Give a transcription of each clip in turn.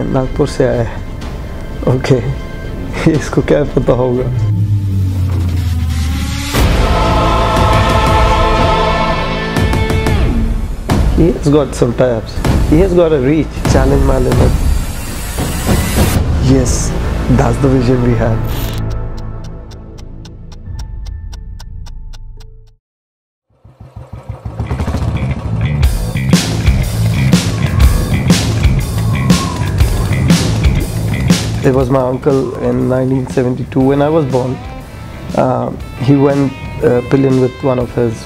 नागपुर से आया है ओके इसको क्या पता होगा He has got some types. He has got a reach. Challenge my limit. Yes, that's the vision we have. It was my uncle in 1972 when I was born. Uh, he went uh, pillion with one of his.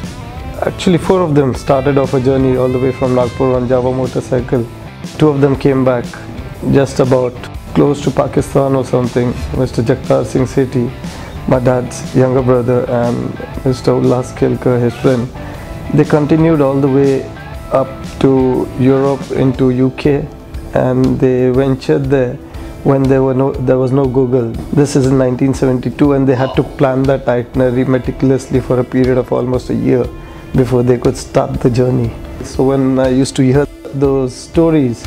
Actually, four of them started off a journey all the way from Nagpur on Jawa motorcycle. Two of them came back just about close to Pakistan or something. Mr. Jagtar Singh Sethi, my dad's younger brother, and Mr. Ullas Kelkar, his friend. They continued all the way up to Europe into UK, and they ventured there when there were no there was no google. This is in 1972 and they had to plan that itinerary meticulously for a period of almost a year before they could start the journey. So when i used to hear those stories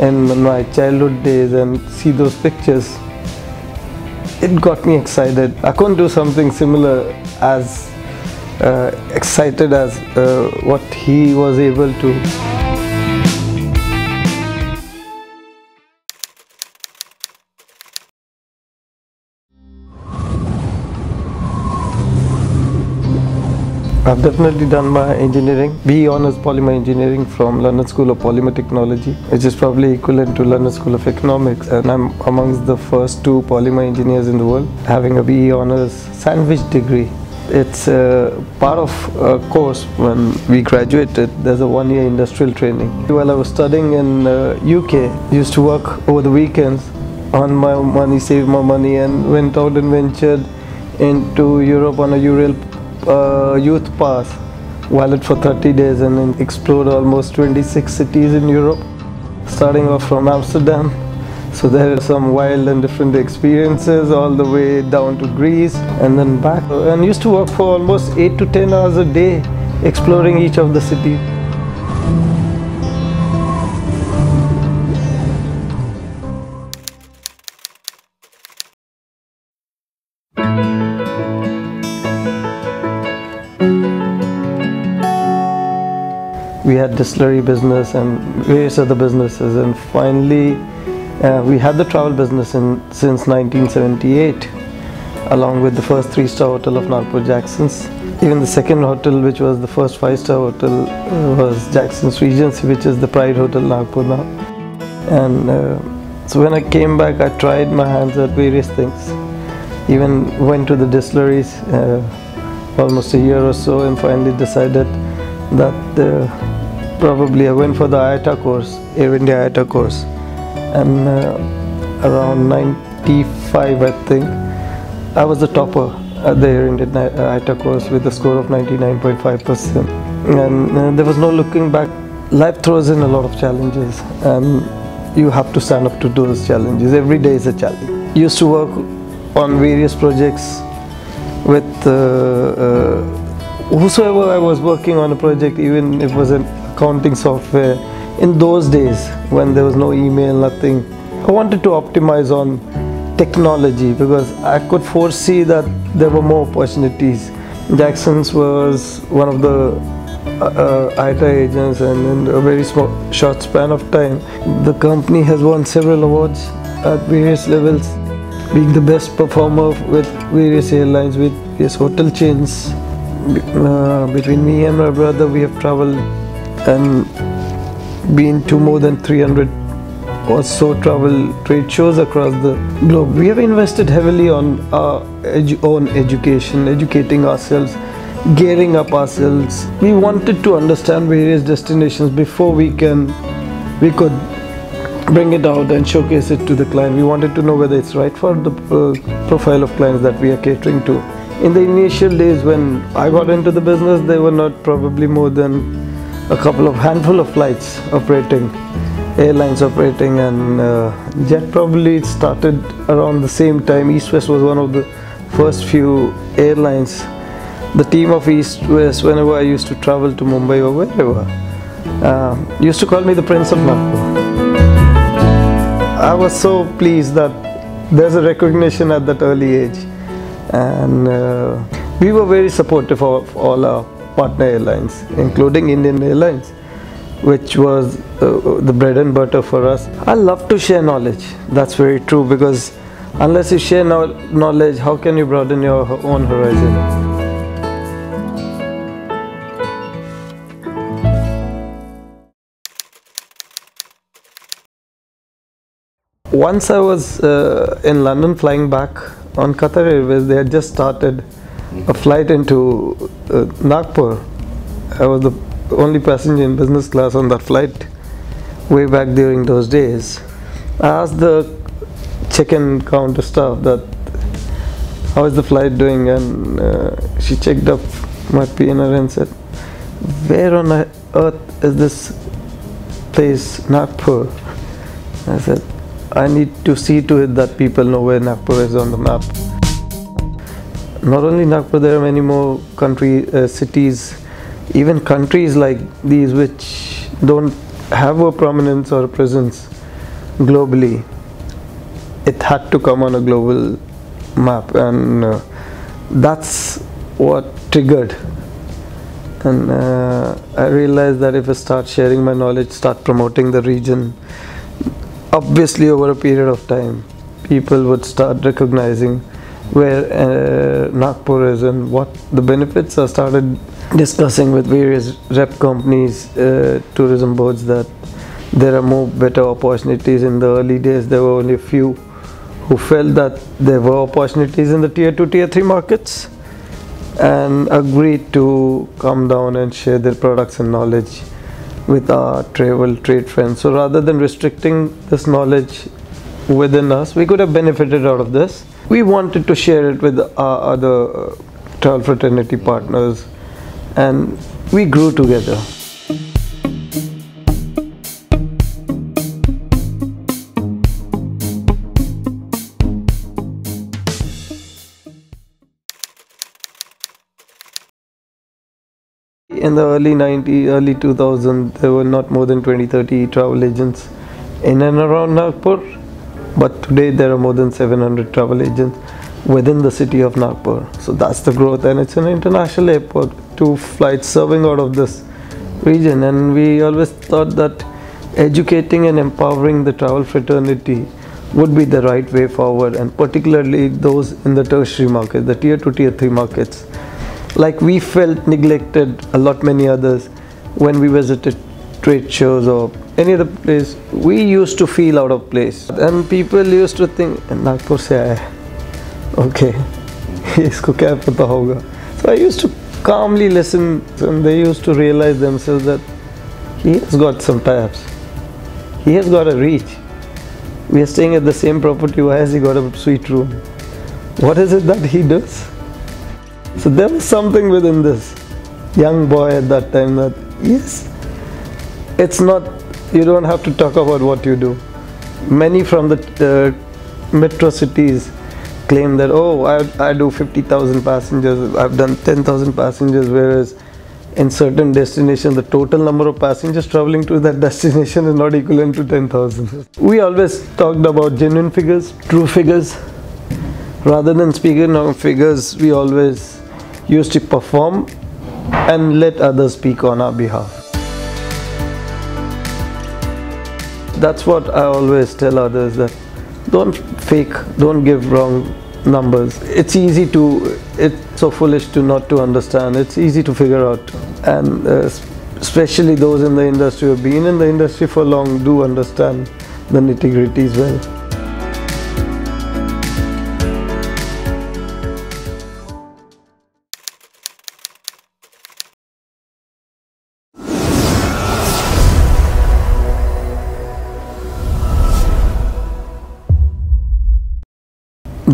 in my childhood days and see those pictures it got me excited. I couldn't do something similar as uh, excited as uh, what he was able to I've definitely done my engineering, BE Honours Polymer Engineering from London School of Polymer Technology, which is probably equivalent to London School of Economics. And I'm amongst the first two polymer engineers in the world having a BE Honours sandwich degree. It's part of a course when we graduated, there's a one year industrial training. While I was studying in uh, UK, used to work over the weekends, earn my money, save my money and went out and ventured into Europe on a Eurail youth pass valid for 30 days and then explored almost 26 cities in Europe starting off from Amsterdam. So there are some wild and different experiences all the way down to Greece and then back. And used to work for almost 8 to 10 hours a day exploring each of the cities had distillery business and various other businesses and finally uh, we had the travel business in, since 1978 along with the first three star hotel of Nagpur Jackson's. Even the second hotel which was the first five star hotel uh, was Jackson's Regency which is the Pride Hotel Nagpur now. And uh, so when I came back I tried my hands at various things. Even went to the distilleries uh, almost a year or so and finally decided that uh, probably I went for the IATA course, Air India IATA course, and uh, around 95, I think, I was the topper at the Air India IATA course with a score of 99.5%. And uh, there was no looking back. Life throws in a lot of challenges, and you have to stand up to those challenges. Every day is a challenge. Used to work on various projects with uh, uh, whosoever I was working on a project, even if it was an accounting software in those days when there was no email nothing. I wanted to optimize on technology because i could foresee that there were more opportunities. Jackson's was one of the uh, uh, agents and in a very small, short span of time the company has won several awards at various levels being the best performer with various airlines with various hotel chains uh, between me and my brother we have traveled and been to more than 300 or so travel trade shows across the globe. We have invested heavily on our edu own education, educating ourselves, gearing up ourselves. We wanted to understand various destinations before we can we could bring it out and showcase it to the client. We wanted to know whether it's right for the uh, profile of clients that we are catering to. In the initial days when I got into the business, there were not probably more than a couple of handful of flights operating, airlines operating, and uh, Jet probably started around the same time. East West was one of the first few airlines the team of East West, whenever I used to travel to Mumbai or wherever, uh, used to call me the Prince of Nagpur. I was so pleased that there's a recognition at that early age, and uh, we were very supportive of all our partner airlines, including Indian Airlines, which was uh, the bread and butter for us. I love to share knowledge. That's very true because unless you share knowledge, how can you broaden your own horizon? Once I was uh, in London flying back on Qatar Airways, they had just started a flight into uh, Nagpur. I was the only passenger in business class on that flight way back during those days. I asked the check-in counter staff that how is the flight doing and uh, she checked up my PNR and said where on earth is this place Nagpur? I said I need to see to it that people know where Nagpur is on the map. Not only Nagpur, there are many more country uh, cities, even countries like these which don't have a prominence or a presence globally. It had to come on a global map, and uh, that's what triggered. And uh, I realized that if I start sharing my knowledge, start promoting the region, obviously over a period of time people would start recognizing where uh, Nagpur is and what the benefits are started discussing with various rep companies, uh, tourism boards that there are more better opportunities in the early days there were only a few who felt that there were opportunities in the tier 2 tier 3 markets and agreed to come down and share their products and knowledge with our travel trade friends. So rather than restricting this knowledge within us, we could have benefited out of this. We wanted to share it with our other uh, travel fraternity partners and we grew together. in the early 90 early 2000 there were not more than 20 30 travel agents in and around Nagpur but today there are more than 700 travel agents within the city of Nagpur. So that's the growth and it's an international airport two flights serving out of this region. And we always thought that educating and empowering the travel fraternity would be the right way forward and particularly those in the tertiary market the tier 2 tier 3 markets. Like we felt neglected a lot many others when we visited trade shows or any other place we used to feel out of place. And people used to think nagpur se aaya okay. Isko kya pata hoga? So i used to calmly listen and they used to realize themselves that he has got some taps he has got a reach. We are staying at the same property. Why has he got a suite room? What is it that he does? So there was something within this young boy at that time that, yes, it's not, you don't have to talk about what you do. Many from the uh, metro cities claim that, oh, I, I do 50,000 passengers, I've done 10,000 passengers, whereas in certain destinations, the total number of passengers traveling to that destination is not equivalent to 10,000. We always talked about genuine figures, true figures. Rather than speaking of figures, we always used to perform and let others speak on our behalf. That's what I always tell others that don't fake, don't give wrong numbers. It's easy to, it's so foolish to not to understand. It's easy to figure out. And uh, especially those in the industry who have been in the industry for long do understand the nitty gritties well.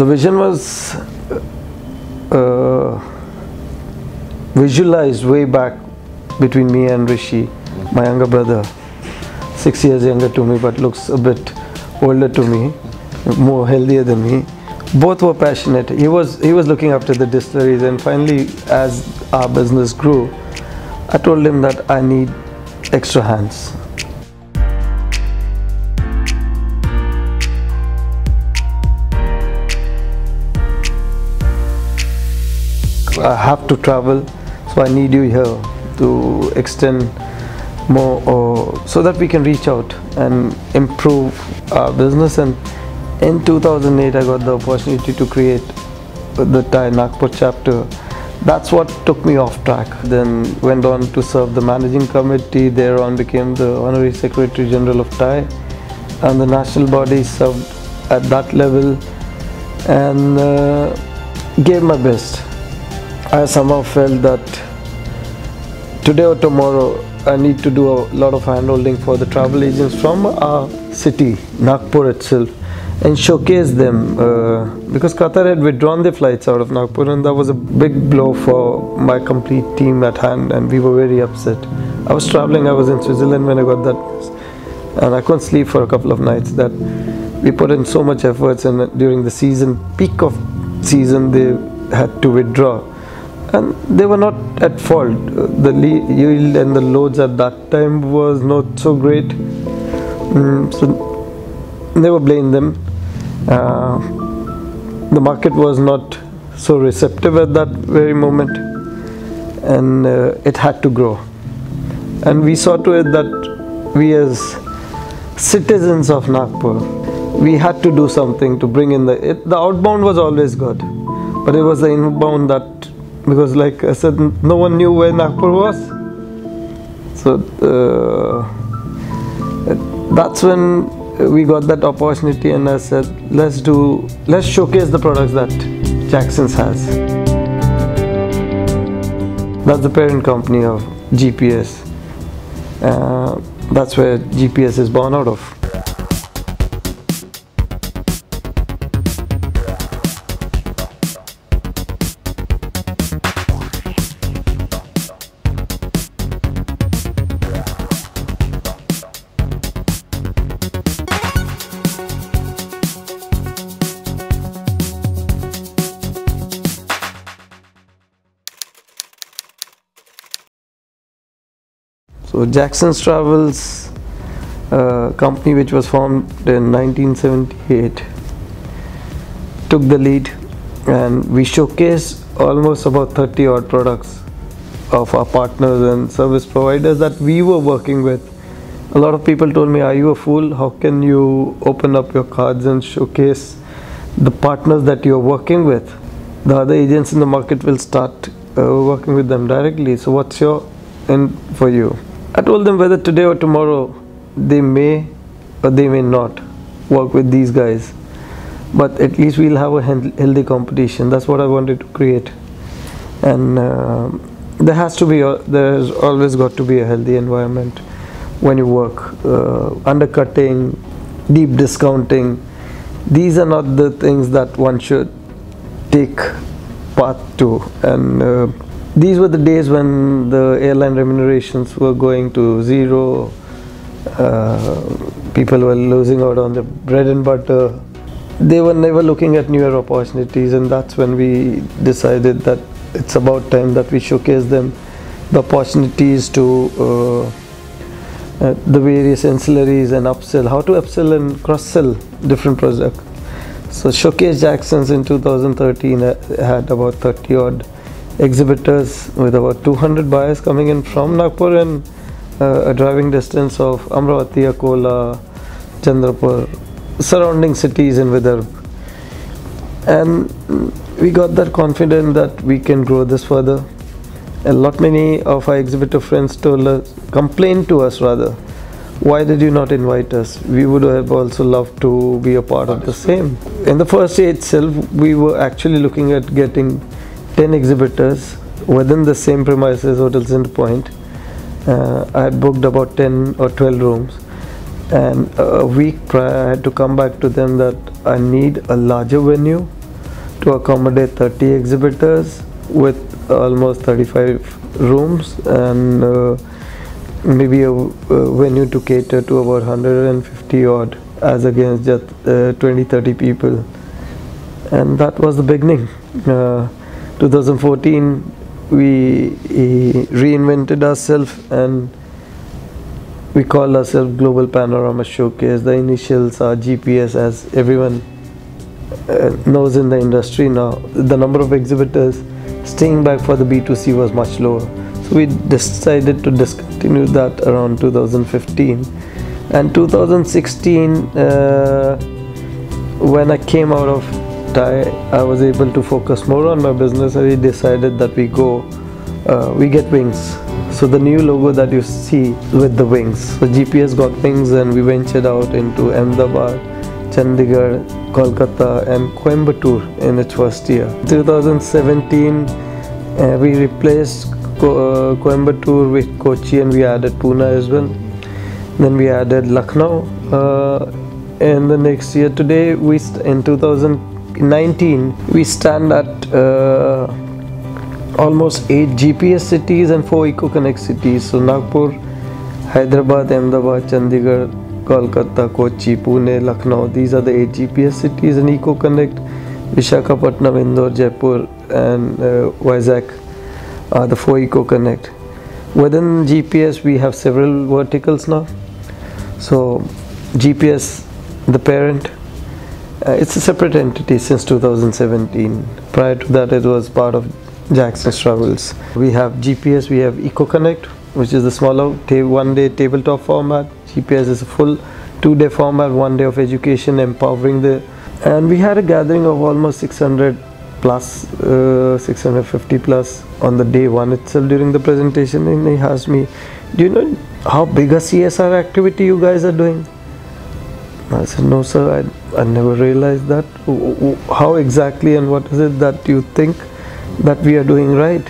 The vision was uh, visualized way back between me and Rishi, my younger brother, six years younger to me, but looks a bit older to me, more healthier than me. both were passionate. He was he was looking after the distilleries, and finally, as our business grew, I told him that I need extra hands. I have to travel, so I need you here to extend more, or so that we can reach out and improve our business. And in 2008, I got the opportunity to create the TAAI Nagpur chapter. That's what took me off track. Then went on to serve the managing committee. Thereon became the honorary secretary general of TAAI, and the national body served at that level, and uh, gave my best. I somehow felt that today or tomorrow I need to do a lot of handholding for the travel agents from our city, Nagpur itself, and showcase them uh, because Qatar had withdrawn their flights out of Nagpur, and that was a big blow for my complete team at hand, and we were very upset. I was traveling, I was in Switzerland when I got that, and I couldn't sleep for a couple of nights. That we put in so much efforts, and during the season, peak of season, they had to withdraw and they were not at fault. The yield and the loads at that time was not so great, mm, so never blame them. Uh, the market was not so receptive at that very moment, and uh, it had to grow. And we saw to it that we, as citizens of Nagpur, we had to do something to bring in the. It, the outbound was always good, but it was the inbound that because like I said, no one knew where Nagpur was. So uh, that's when we got that opportunity, and I said, let's do, let's showcase the products that Jackson's has. That's the parent company of GPS. Uh, that's where GPS is born out of. So Jackson's Travels uh, company which was formed in 1978 took the lead and we showcased almost about 30 odd products of our partners and service providers that we were working with. A lot of people told me, Are you a fool? How can you open up your cards and showcase the partners that you're working with? The other agents in the market will start uh, working with them directly. So, what's your end for you? I told them whether today or tomorrow they may or they may not work with these guys, but at least we'll have a healthy competition. That's what I wanted to create, and uh, there has to be a, there's always got to be a healthy environment when you work. Uh, undercutting, deep discounting, these are not the things that one should take part to, and uh, these were the days when the airline remunerations were going to zero. Uh, people were losing out on the bread and butter. They were never looking at newer opportunities, and that's when we decided that it's about time that we showcase them the opportunities to uh, uh, the various ancillaries and upsell, how to upsell and cross sell different products. So, Showcase Jackson's in 2013 uh, had about 30 odd exhibitors with about 200 buyers coming in from Nagpur and uh, a driving distance of Amravati, Akola, Chandrapur, surrounding cities in Vidarbha. And we got that confident that we can grow this further. A lot many of our exhibitor friends told us, complained to us rather, why did you not invite us? We would have also loved to be a part of the same. In the first day itself, we were actually looking at getting 10 exhibitors within the same premises, Hotel Center Point. Uh, I had booked about 10 or 12 rooms. And a week prior, I had to come back to them that I need a larger venue to accommodate 30 exhibitors with almost 35 rooms and uh, maybe a, a, venue to cater to about 150 odd as against just uh, 20 30 people and that was the beginning. Uh, 2014, we reinvented ourselves and we called ourselves Global Panorama Showcase. The initials are GPS, as everyone uh, knows in the industry now. The number of exhibitors staying back for the B2C was much lower. So we decided to discontinue that around 2015. And 2016, uh, when I came out of I, I was able to focus more on my business and we decided that we go, uh, we get wings. So the new logo that you see with the wings. So GPS got wings and we ventured out into Ahmedabad, Chandigarh, Kolkata and Coimbatore in its first year. 2017 uh, we replaced Co uh, Coimbatore with Kochi and we added Pune as well. Then we added Lucknow uh, and the next year today we in 2000 19 we stand at uh, almost 8 GPS cities and 4 eco-connect cities. So Nagpur, Hyderabad, Ahmedabad, Chandigarh, Kolkata, Kochi, Pune, Lucknow these are the 8 GPS cities and eco-connect. Vishakhapatnam, Indore, Jaipur and uh, are the 4 eco-connect. Within GPS we have several verticals now. So GPS the parent uh, it's a separate entity since 2017. Prior to that, it was part of Jackson's Travels. We have GPS, we have EcoConnect, which is the smaller ta- one day tabletop format. GPS is a full two day format, one day of education, empowering the. And we had a gathering of almost 600 plus, uh, 650 plus on the day one itself during the presentation. And he asked me, Do you know how big a CSR activity you guys are doing? I said, No, sir, I, I never realized that. How exactly and what is it that you think that we are doing right?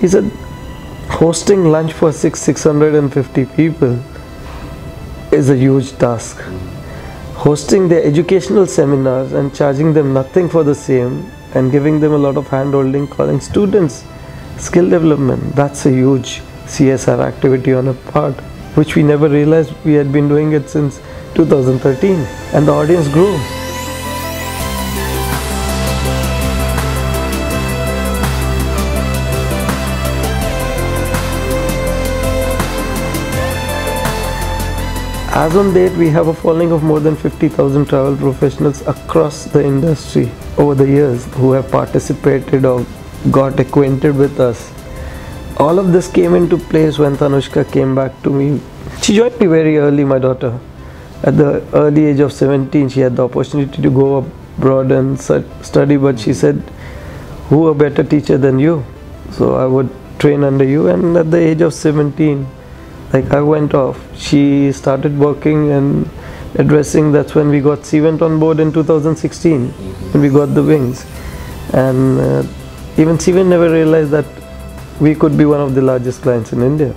He said, Hosting lunch for six, 650 people is a huge task. Hosting their educational seminars and charging them nothing for the same and giving them a lot of hand holding, calling students skill development, that's a huge CSR activity on a part, which we never realized we had been doing it since 2013 and the audience grew. As on date, we have a following of more than 50,000 travel professionals across the industry over the years who have participated or got acquainted with us. All of this came into place when Tanushka came back to me. She joined me very early, my daughter. At the early age of 17, she had the opportunity to go abroad and study, but she said, Who a better teacher than you? So I would train under you. And at the age of 17, like I went off. She started working and addressing. That's when we got Cvent on board in 2016, when we got the wings. And uh, even Cvent never realized that we could be one of the largest clients in India.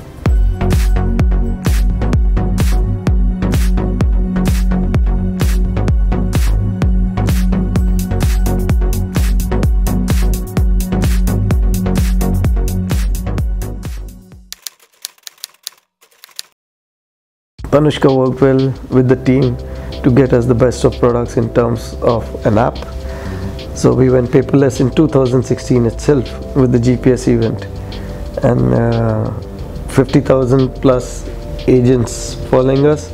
Tanushka worked well with the team to get us the best of products in terms of an app. So we went paperless in 2016 itself with the GPS event, and uh, 50,000 plus agents following us,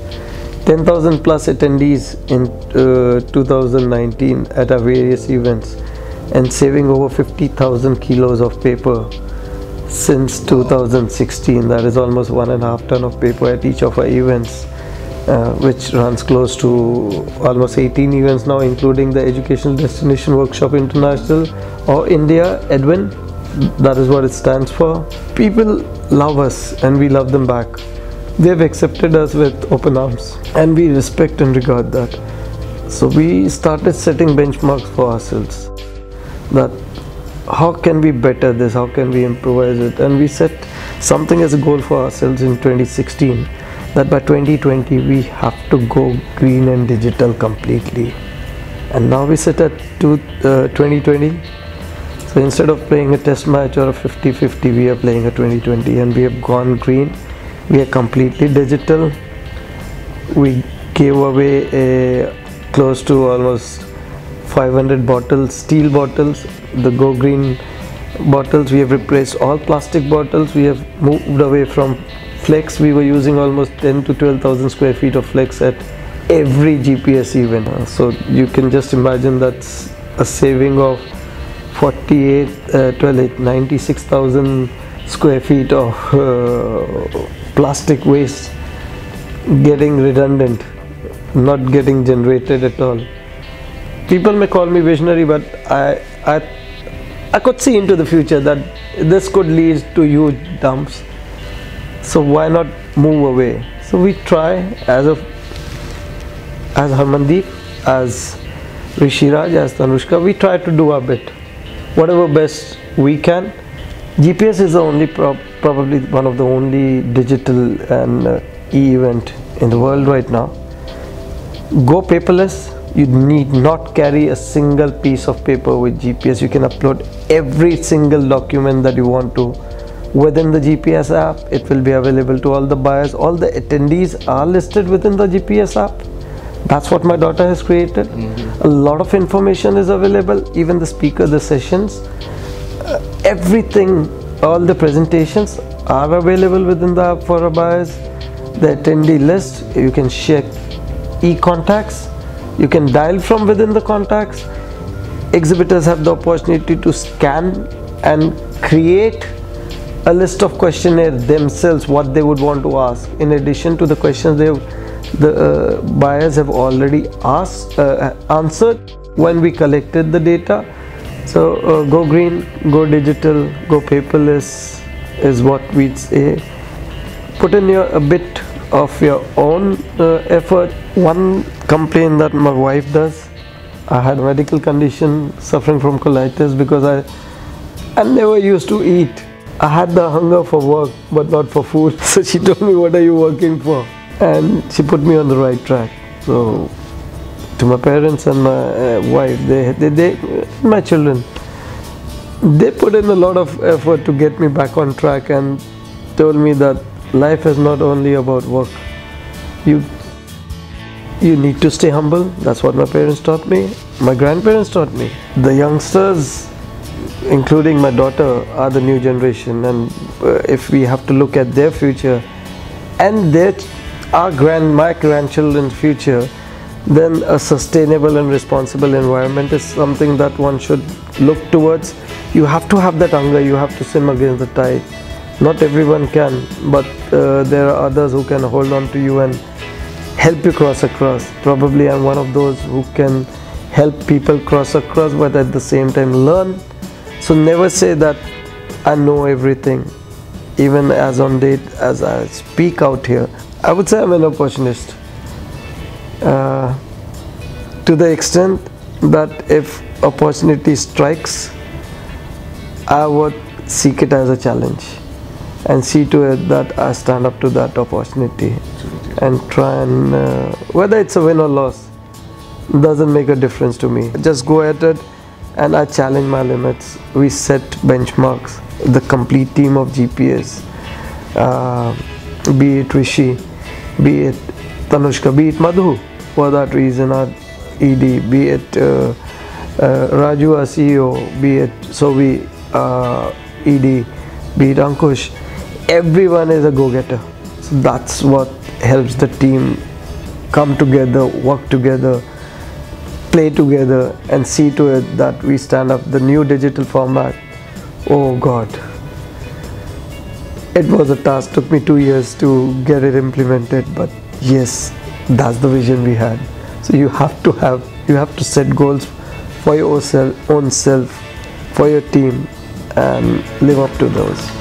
10,000 plus attendees in uh, 2019 at our various events, and saving over 50,000 kilos of paper since 2016 that is almost one and a half ton of paper at each of our events uh, which runs close to almost 18 events now including the educational destination workshop international or india edwin. That is what it stands for. People love us and we love them back. They have accepted us with open arms and we respect and regard that. So we started setting benchmarks for ourselves that how can we better this? How can we improvise it? And we set something as a goal for ourselves in 2016 that by 2020 we have to go green and digital completely. And now we sit at two, uh, 2020 so instead of playing a test match or a 50-50 we are playing a 2020 and we have gone green. We are completely digital. We gave away a close to almost 500 bottles, steel bottles, the Go Green bottles. We have replaced all plastic bottles. We have moved away from flex. We were using almost 10 to 12,000 square feet of flex at every GPS event. So you can just imagine that's a saving of 48, uh, 12, 96,000 square feet of uh, plastic waste getting redundant, not getting generated at all. People may call me visionary, but I, I, I could see into the future that this could lead to huge dumps. So why not move away? So we try as of as Harmandeep, as Rishiraj, as Tanushka, we try to do our bit, whatever best we can. GPS is the only prob probably one of the only digital and uh, e-event in the world right now. Go paperless. You need not carry a single piece of paper with GPS. You can upload every single document that you want to within the GPS app. It will be available to all the buyers. All the attendees are listed within the GPS app. That's what my daughter has created. A lot of information is available, even the speaker, the sessions, uh, everything, all the presentations are available within the app for our buyers. The attendee list, you can check e-contacts, you can dial from within the contacts. Exhibitors have the opportunity to scan and create a list of questionnaire themselves what they would want to ask. In addition to the questions they the uh, buyers have already asked uh, answered when we collected the data. So uh, go green go digital go paperless is what we'd say. Put in your a bit of your own uh, effort one complaint that my wife does i had a medical condition suffering from colitis because i i never used to eat. I had the hunger for work but not for food. So she told me what are you working for? And she put me on the right track. So to my parents and my uh, wife they, they they my children they put in a lot of effort to get me back on track and told me that life is not only about work. You you need to stay humble. That's what my parents taught me. My grandparents taught me. The youngsters including my daughter are the new generation. And uh, if we have to look at their future and their our grand my grandchildren's future then a sustainable and responsible environment is something that one should look towards. You have to have that hunger. You have to swim against the tide. Not everyone can but uh, there are others who can hold on to you and help you cross across. Probably i'm one of those who can help people cross across but at the same time learn. So never say that i know everything. Even as on date as i speak out here i would say i'm an opportunist. Uh, to the extent that if opportunity strikes i would seek it as a challenge and see to it that i stand up to that opportunity and try and uh, whether it's a win or loss doesn't make a difference to me. Just go at it and i challenge my limits. We set benchmarks. The complete team of gps uh, be it rishi be it tanushka be it madhu for that reason our ed be it uh, uh, raju our ceo be it sovi uh, ed be it ankush everyone is a go-getter. So that's what helps the team come together work together play together and see to it that we stand up the new digital format. Oh god. It was a task took me two years to get it implemented but yes that's the vision we had. So you have to have you have to set goals for your own self, for your team and live up to those